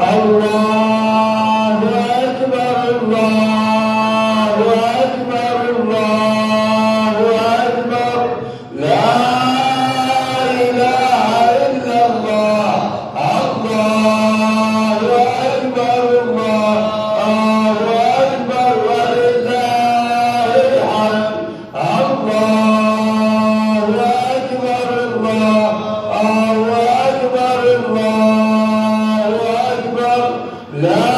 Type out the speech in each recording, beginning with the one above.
الله Love.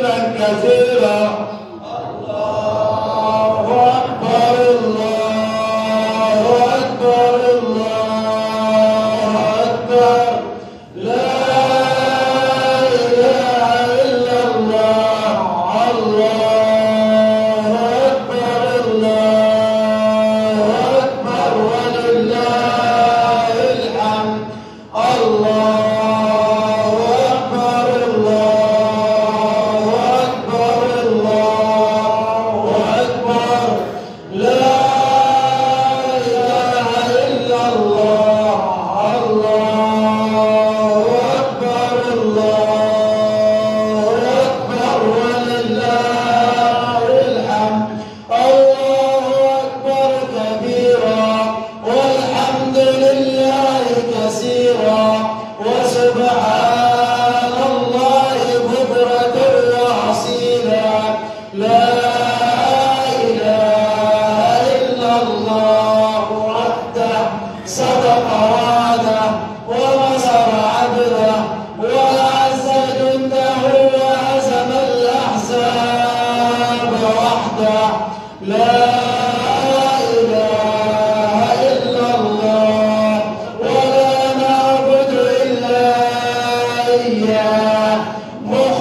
خيرا كثيرا. الله أكبر الله أكبر الله أكبر. لا إله إلا الله الله Yeah.